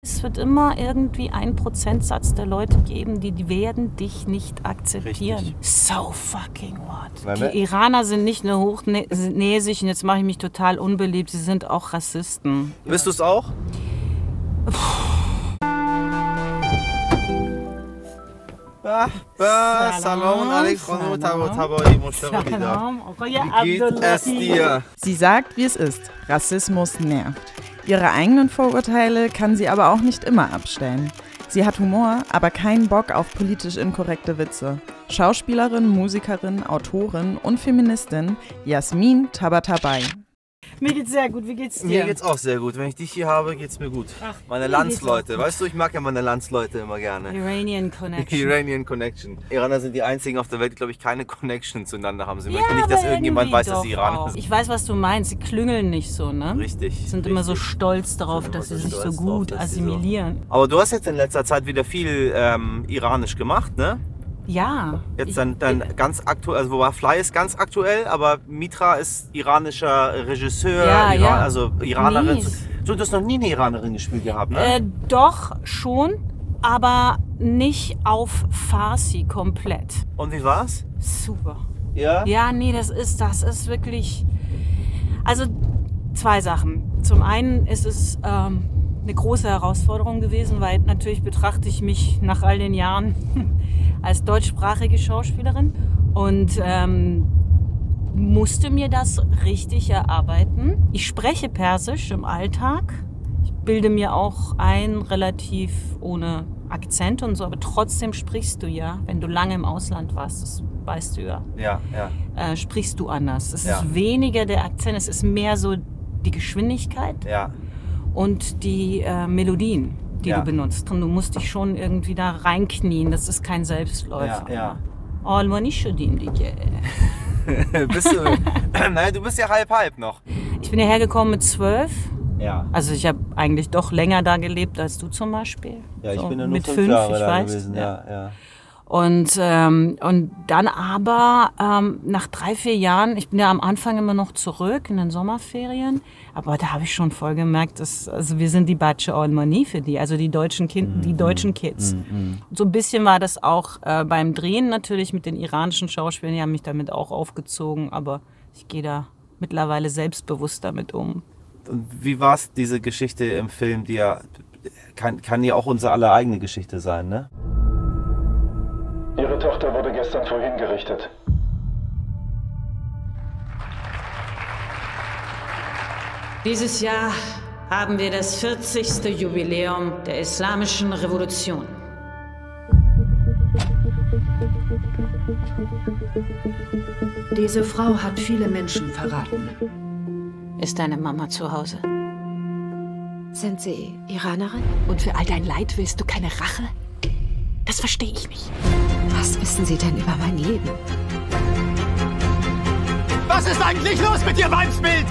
Es wird immer irgendwie ein Prozentsatz der Leute geben, die werden dich nicht akzeptieren. Richtig. So fucking what? Weil die Iraner sind nicht nur hochnäsig und jetzt mache ich mich total unbeliebt, sie sind auch Rassisten. Bist du es auch? Ah, ah, salam alaikum oh Wie geht es dir? Sie sagt, wie es ist. Rassismus nervt. Ihre eigenen Vorurteile kann sie aber auch nicht immer abstellen. Sie hat Humor, aber keinen Bock auf politisch inkorrekte Witze. Schauspielerin, Musikerin, Autorin und Feministin Jasmin Tabatabai. Mir geht's sehr gut, wie geht's dir? Mir geht's auch sehr gut. Wenn ich dich hier habe, geht's mir gut. Meine mir Landsleute. Weißt du, ich mag ja meine Landsleute immer gerne. Iranian Connection. Iranian Connection. Iraner sind die einzigen auf der Welt, die, glaube ich, keine Connection zueinander haben. Sie Ja, möchten nicht, dass irgendjemand weiß, dass sie Iraner auch. sind. Ich weiß, was du meinst. Sie klüngeln nicht so, ne? Richtig. Sind immer so richtig. stolz darauf, dass immer sie so sich so gut drauf, sie so- assimilieren. Aber du hast jetzt in letzter Zeit wieder viel ähm, iranisch gemacht, ne? Ja. Jetzt Ich- dann, dann ganz aktuell, also wobei Fly ist ganz aktuell, aber Mitra ist iranischer Regisseur, Ja, Iran, ja. also Iranerin. Mies. So, du hast noch nie eine Iranerin gespielt gehabt, ne? Äh, doch, schon, aber nicht auf Farsi komplett. Und wie war's? Super. Ja? Ja, nee, das ist, das ist wirklich. Also zwei Sachen. Zum einen ist es ähm, eine große Herausforderung gewesen, weil natürlich betrachte ich mich nach all den Jahren als deutschsprachige Schauspielerin und ähm, musste mir das richtig erarbeiten. Ich spreche Persisch im Alltag. Ich bilde mir auch ein, relativ ohne Akzent und so, aber trotzdem sprichst du ja, wenn du lange im Ausland warst, das weißt du ja Ja, ja. äh, sprichst du anders. Es Ja. ist weniger der Akzent, es ist mehr so die Geschwindigkeit Ja, und die äh, Melodien, die ja. du benutzt. Und du musst dich schon irgendwie da reinknien. Das ist kein Selbstläufer. Ja, ja. Oh, Almanischudim, DJ. bist du, naja, du bist ja halb halb noch. Ich bin hierher gekommen mit zwölf. Ja. Also ich habe eigentlich doch länger da gelebt als du zum Beispiel. Ja, ich so, bin ja nur mit fünf, fünf Jahre ich weiß. gewesen. Ja, ja. ja. Und, ähm, und dann aber ähm, nach drei, vier Jahren, ich bin ja am Anfang immer noch zurück in den Sommerferien, aber da habe ich schon voll gemerkt, dass also wir sind die Batsche Almani für die, also die deutschen kind, die deutschen Kids. So ein bisschen war das auch äh, beim Drehen natürlich mit den iranischen Schauspielern, die haben mich damit auch aufgezogen, aber ich gehe da mittlerweile selbstbewusst damit um. Und wie war's, diese Geschichte im Film, die ja, kann, kann ja auch unsere aller eigene Geschichte sein, ne? Ihre Tochter wurde gestern früh hingerichtet. Dieses Jahr haben wir das 40. Jubiläum der Islamischen Revolution. Diese Frau hat viele Menschen verraten. Ist deine Mama zu Hause? Sind Sie Iranerin? Und für all dein Leid willst du keine Rache? Das verstehe ich nicht. Was wissen Sie denn über mein Leben? Was ist eigentlich los mit dir, Weibsbild?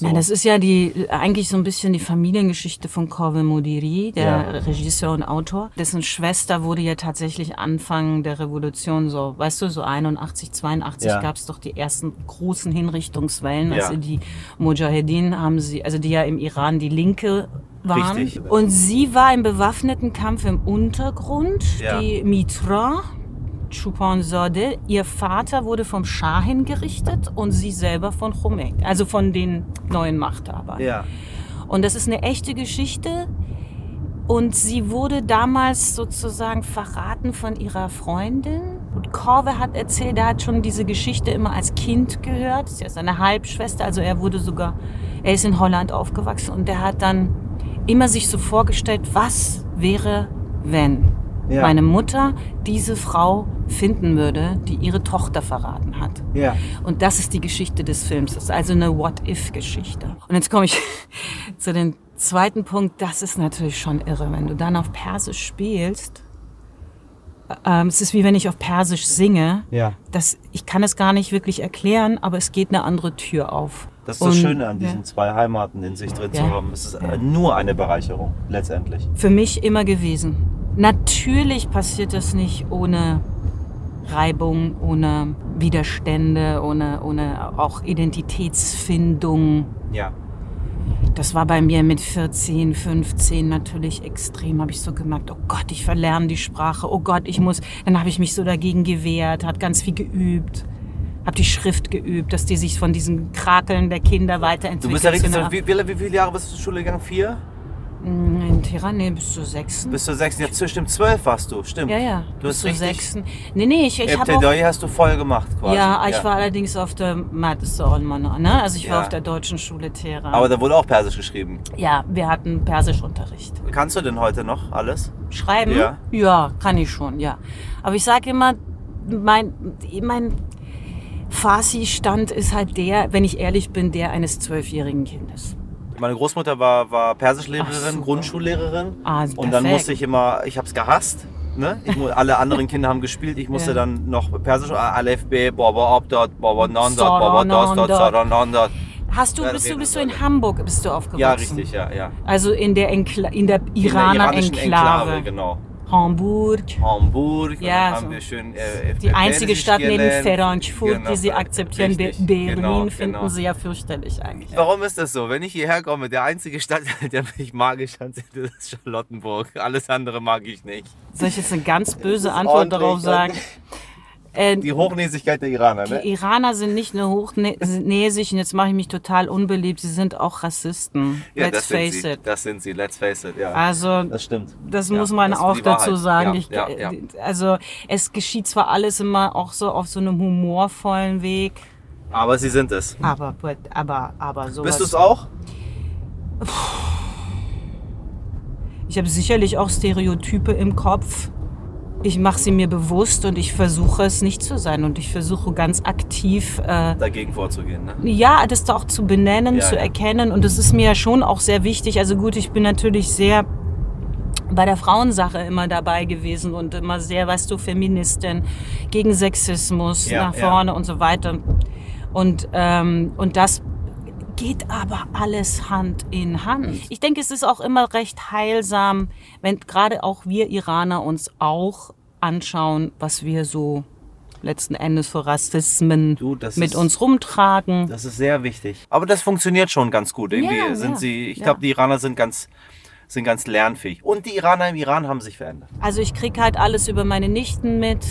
Nein, das ist ja die eigentlich so ein bisschen die Familiengeschichte von Corve Modiri, der Ja. Regisseur und Autor. Dessen Schwester wurde ja tatsächlich Anfang der Revolution so, weißt du, so 81, 82 Ja. gab es doch die ersten großen Hinrichtungswellen. Ja. Also die Mujahedin haben sie, also die ja im Iran die Linke waren. Richtig. Und sie war im bewaffneten Kampf im Untergrund, Ja. die Mitra. Chupanzadeh, ihr Vater wurde vom Schah hingerichtet und sie selber von Khomeini, also von den neuen Machthabern. Ja. Und das ist eine echte Geschichte. Und sie wurde damals sozusagen verraten von ihrer Freundin. Und Korve hat erzählt, er hat schon diese Geschichte immer als Kind gehört. Sie ist eine Halbschwester, also er wurde sogar, er ist in Holland aufgewachsen und der hat dann immer sich so vorgestellt, was wäre, wenn Ja. meine Mutter diese Frau finden würde, die ihre Tochter verraten hat. Ja. Und das ist die Geschichte des Films. Das ist also eine What-If-Geschichte. Und jetzt komme ich zu dem zweiten Punkt. Das ist natürlich schon irre, wenn du dann auf Persisch spielst. Ähm, es ist wie wenn ich auf Persisch singe. Ja. Das, ich kann es gar nicht wirklich erklären, aber es geht eine andere Tür auf. Das ist das Und, Schöne an ja. diesen zwei Heimaten in sich drin zu Ja. haben. Es ist äh, nur eine Bereicherung, letztendlich. Für mich immer gewesen. Natürlich passiert das nicht ohne Reibung, ohne Widerstände, ohne, ohne auch Identitätsfindung. Ja. Das war bei mir mit 14, 15 natürlich extrem. Habe ich so gemerkt, oh Gott, ich verlerne die Sprache. Oh Gott, ich muss. Dann habe ich mich so dagegen gewehrt, hat ganz viel geübt. Habe die Schrift geübt, dass die sich von diesem Krakeln der Kinder weiterentwickelt. Du bist ja richtig, wie, wie, wie viele Jahre bist du zur Schule gegangen? Vier? In Teheran, nee, bis zur sechsten. Bis zur sechsten? Ja, stimmt, zwölf warst du, stimmt. ja, ja, Du bis hast zur richtig, sechsten. Nee, nee, ich, ich habe auch... Hast du voll gemacht quasi. Ja, ich war allerdings auf der Madison ne? Also ich war Ja. auf der deutschen Schule Teheran. Aber da wurde auch Persisch geschrieben. ja, wir hatten Persischunterricht. Kannst du denn heute noch alles? Schreiben? Ja. Ja, kann ich schon, ja. Aber ich sage immer, mein, mein Farsi-Stand ist halt der, wenn ich ehrlich bin, der eines zwölfjährigen Kindes. Meine Großmutter war, war Persischlehrerin. Grundschullehrerin. Ah, Und dann musste ich immer, ich habe es gehasst. Ne? Ich, alle anderen Kinder haben gespielt, ich musste Ja. dann noch Persisch, Alef, B, Baba, Abdot, Baba, Nandot, Sara, Baba, Das, Dot, Nandot. Sara, Nandot. Hast du, bist du, bist du in. Hamburg bist du aufgewachsen? Ja, richtig, ja, ja. Also in der, Enkla in der In der Iraner Enklave. Enklave, genau. Hamburg. Hamburg, Ja, haben so. wir schön äh, Die einzige Stadt neben. Frankfurt, Genau, die sie akzeptieren. Richtig, Berlin genau, finden genau. sie ja fürchterlich eigentlich. Warum ist das so? Wenn ich hierher komme, der einzige Stadt, der mich magisch anzieht, ist Charlottenburg. Alles andere mag ich nicht. Soll ich jetzt eine ganz böse Antwort darauf sagen? Äh, Die Hochnäsigkeit der Iraner, ne? Die Iraner sind nicht nur hochnäsig und jetzt mache ich mich total unbeliebt, sie sind auch Rassisten. Ja, Let's face sie. it. Das sind sie, let's face it, ja. Also das stimmt. das Ja, muss man das auch dazu sagen. Ja, ich, ja, ja. Also es geschieht zwar alles immer auch so auf so einem humorvollen Weg, Aber sie sind es. aber aber aber sowas. Bist du es auch? Ich habe sicherlich auch Stereotype im Kopf. Ich mache sie mir bewusst und ich versuche es nicht zu sein und ich versuche ganz aktiv äh, Dagegen vorzugehen, ne? ja, das auch zu benennen, Ja, zu ja. erkennen. Und das ist mir ja schon auch sehr wichtig. Also gut, ich bin natürlich sehr bei der Frauensache immer dabei gewesen und immer sehr, weißt du, Feministin, gegen Sexismus Ja, nach vorne und so weiter. Und, ähm, und das geht aber alles Hand in Hand. Ich denke, es ist auch immer recht heilsam, wenn gerade auch wir Iraner uns auch anschauen, was wir so letzten Endes für Rassismen Du, das mit ist- uns rumtragen. Das ist sehr wichtig. Aber das funktioniert schon ganz gut. Irgendwie Ja, sind ja, sie, ich ja. glaube, die Iraner sind ganz, sind ganz lernfähig. Und die Iraner im Iran haben sich verändert. Also ich krieg halt alles über meine Nichten mit,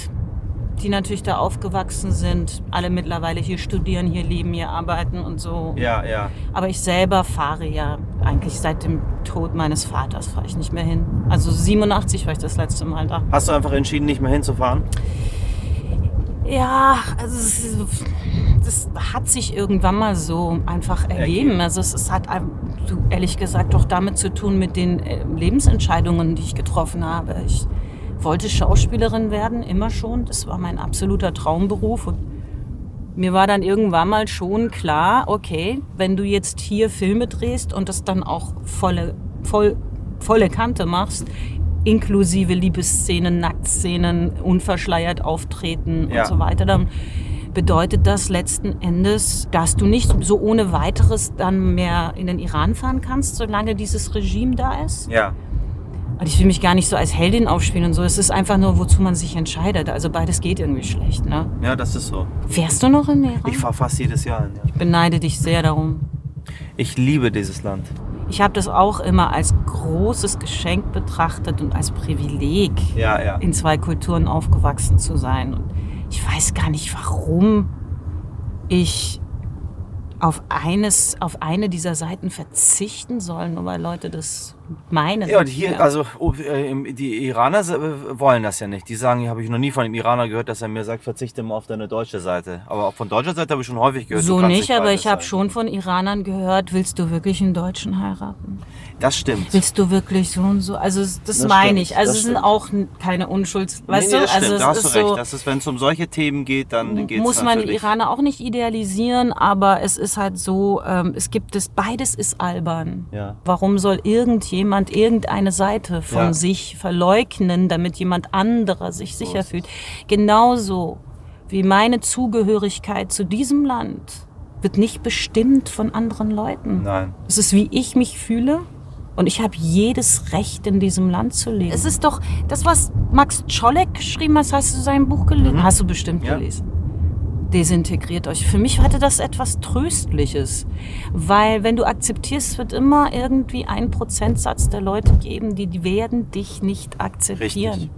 die natürlich da aufgewachsen sind, alle mittlerweile hier studieren, hier leben, hier arbeiten und so. Ja, ja. Aber ich selber fahre ja eigentlich seit dem Tod meines Vaters fahre ich nicht mehr hin. Also 87 war ich das letzte Mal da. Hast du einfach entschieden, nicht mehr hinzufahren? Ja, also das hat sich irgendwann mal so einfach ergeben. Also es, es hat ehrlich gesagt doch damit zu tun mit den äh, Lebensentscheidungen, die ich getroffen habe. Ich wollte Schauspielerin werden, immer schon. Das war mein absoluter Traumberuf. Und mir war dann irgendwann mal schon klar, okay, wenn du jetzt hier Filme drehst und das dann auch volle, voll, volle Kante machst, inklusive Liebesszenen, Nacktszenen, unverschleiert auftreten Ja. und so weiter, dann bedeutet das letzten Endes, dass du nicht so ohne weiteres dann mehr in den Iran fahren kannst, solange dieses Regime da ist. Ja. Und ich will mich gar nicht so als Heldin aufspielen und so. Es ist einfach nur, wozu man sich entscheidet. Also beides geht irgendwie schlecht. Ne? Ja, das ist so. Fährst du noch in den Iran? Ich fahre fast jedes Jahr hin. Ja. Ich beneide dich sehr darum. Ich liebe dieses Land. Ich habe das auch immer als großes Geschenk betrachtet und als Privileg, Ja, ja. in zwei Kulturen aufgewachsen zu sein. Und ich weiß gar nicht, warum ich auf, eines, auf eine dieser Seiten verzichten soll, nur weil Leute das meinen. Ja, und hier, also oh, äh, die Iraner äh, wollen das ja nicht. Die sagen, habe ich noch nie von einem Iraner gehört, dass er mir sagt, verzichte mal auf deine deutsche Seite. Aber auch von deutscher Seite habe ich schon häufig gehört. so nicht, aber ich habe schon von Iranern gehört, willst du wirklich einen Deutschen heiraten? Das stimmt. Willst du wirklich so und so? Also das, Das meine stimmt, ich. Also es sind stimmt. auch n- keine Unschulds... Weißt nee, nee, du? das also stimmt, da hast du recht. so... Das ist, wenn es um solche Themen geht, dann geht es muss man die. Iraner auch nicht idealisieren, aber es ist halt so, ähm, es gibt es, beides ist albern. Ja. Warum soll irgendjemand irgendeine Seite von Ja. sich verleugnen, damit jemand anderer sich sicher fühlt? Genauso wie meine Zugehörigkeit zu diesem Land wird nicht bestimmt von anderen Leuten. Nein. Es ist, wie ich mich fühle Und ich habe jedes Recht, in diesem Land zu leben. Es ist doch das, was Max Czolek geschrieben hat, hast du sein Buch gelesen? Hast du bestimmt Ja. gelesen. Desintegriert euch. Für mich hatte das etwas Tröstliches. Weil wenn du akzeptierst, wird immer irgendwie ein Prozentsatz der Leute geben, die, die werden dich nicht akzeptieren. Richtig.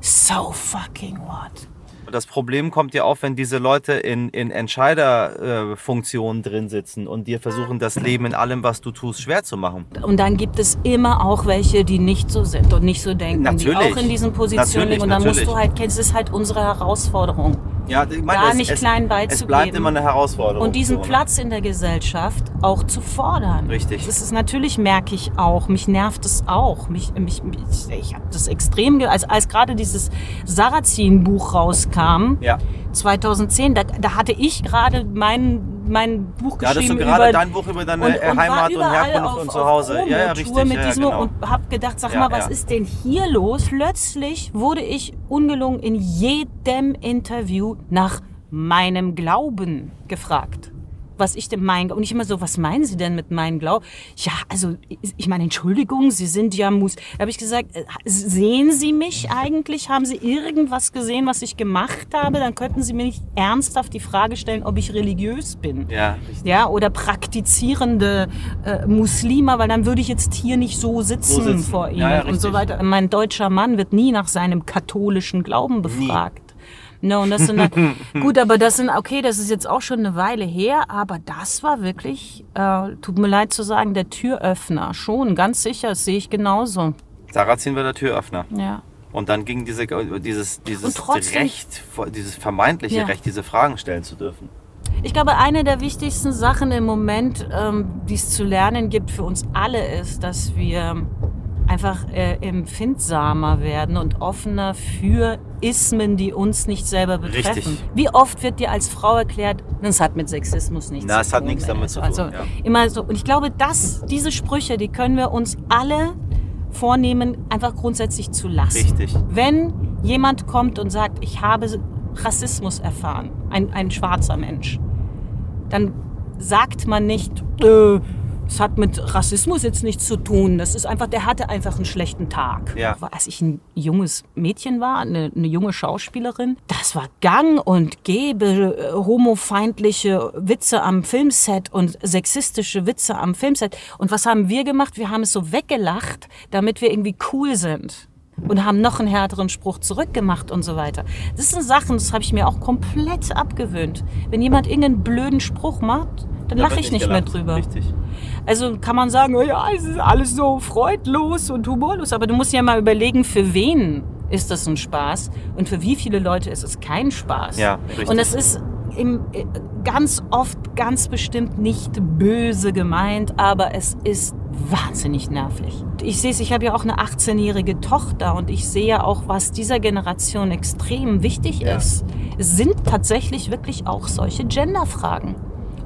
So fucking what? Das Problem kommt ja auf, wenn diese Leute in, in Entscheiderfunktionen äh, drin sitzen und dir versuchen, das Leben in allem, was du tust, schwer zu machen. Und dann gibt es immer auch welche, die nicht so sind und nicht so denken, die Natürlich. auch in diesen Positionen liegen. Und dann musst natürlich. du halt kennen, es ist halt unsere Herausforderung. Ja, ich meine, Da es, nicht es, klein Es beizugeben. bleibt immer eine Herausforderung. Und diesen so? Platz in der Gesellschaft auch zu fordern. Richtig. Das ist natürlich, merke ich auch, mich nervt es auch. Mich, mich, mich, ich habe das extrem, als, als gerade dieses Sarrazin-Buch rauskam, Ja. 2010, da, da hatte ich gerade mein, mein Buch hattest geschrieben du gerade über dein Buch über deine und, äh, und Heimat und Herkunft auf, und auf Zuhause. Ja, ja, richtig. mit ja, diesem genau. und habe gedacht, sag Ja, mal, was ja. ist denn hier los? Plötzlich wurde ich ungelungen in jedem Interview nach meinem Glauben gefragt. Was ich denn mein und ich immer so, was meinen Sie denn mit meinem Glauben? Ja, also ich meine, Entschuldigung, Sie sind ja Mus. Da habe ich gesagt, äh, sehen Sie mich eigentlich? Haben Sie irgendwas gesehen, was ich gemacht habe? Dann könnten Sie mir nicht ernsthaft die Frage stellen, ob ich religiös bin Ja, richtig. ja, oder praktizierende äh, Muslime, weil dann würde ich jetzt hier nicht so sitzen, So sitzen. vor ihnen Ja, ja, und so weiter. Mein deutscher Mann wird nie nach seinem katholischen Glauben befragt. No, und das sind dann, gut, aber das sind, okay, das ist jetzt auch schon eine Weile her, aber das war wirklich, äh, tut mir leid zu sagen, der Türöffner. Schon, ganz sicher, das sehe ich genauso. Sarrazin war der Türöffner. Ja. Und dann ging diese, dieses, dieses trotzdem- Recht, dieses vermeintliche Ja. Recht, diese Fragen stellen zu dürfen. Ich glaube, eine der wichtigsten Sachen im Moment, ähm, die es zu lernen gibt für uns alle, ist, dass wir einfach äh, empfindsamer werden und offener für Ismen, die uns nicht selber betreffen. Richtig. Wie oft wird dir als Frau erklärt, das hat mit Sexismus nichts Na, zu es hat tun. nichts damit zu also, tun, ja. Immer so. Und ich glaube, dass diese Sprüche, die können wir uns alle vornehmen, einfach grundsätzlich zu lassen. Richtig. Wenn jemand kommt und sagt, ich habe Rassismus erfahren, ein, ein schwarzer Mensch, dann sagt man nicht, äh, es hat mit Rassismus jetzt nichts zu tun. Das ist einfach, der hatte einfach einen schlechten Tag. Ja. Als ich ein junges Mädchen war, eine, eine junge Schauspielerin, das war gang und gäbe äh, homofeindliche Witze am Filmset und sexistische Witze am Filmset. Und was haben wir gemacht? Wir haben es so weggelacht, damit wir irgendwie cool sind und haben noch einen härteren Spruch zurückgemacht und so weiter. Das sind Sachen, das habe ich mir auch komplett abgewöhnt. Wenn jemand irgendeinen blöden Spruch macht, dann Da lache ich nicht mehr gelacht. drüber. Richtig. Also kann man sagen, oh ja, es ist alles so freudlos und humorlos, aber du musst ja mal überlegen, für wen ist das ein Spaß und für wie viele Leute ist es kein Spaß. Ja, richtig. Und es ist im, äh, ganz oft ganz bestimmt nicht böse gemeint, aber es ist wahnsinnig nervig. Ich sehe es, ich habe ja auch eine 18-jährige Tochter und ich sehe ja auch, was dieser Generation extrem wichtig Ja. ist. Es sind tatsächlich wirklich auch solche Genderfragen.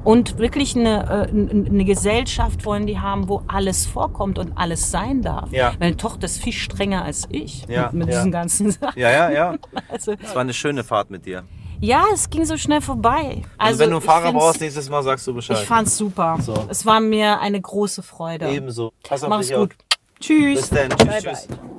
Und wirklich eine, äh, eine Gesellschaft wollen die haben, wo alles vorkommt und alles sein darf. Ja. Meine Tochter ist viel strenger als ich Ja, mit, mit ja. diesen ganzen Sachen. Ja, ja, ja. Also, Es war eine schöne Fahrt mit dir. ja, es ging so schnell vorbei. Also, wenn du ich Fahrer brauchst, nächstes Mal sagst du Bescheid. Ich fand's super. So. Es war mir eine große Freude. Ebenso. Pass auf Mach's dich auf. gut. Tschüss. Bis dann. Tschüss, Bye, tschüss. bye.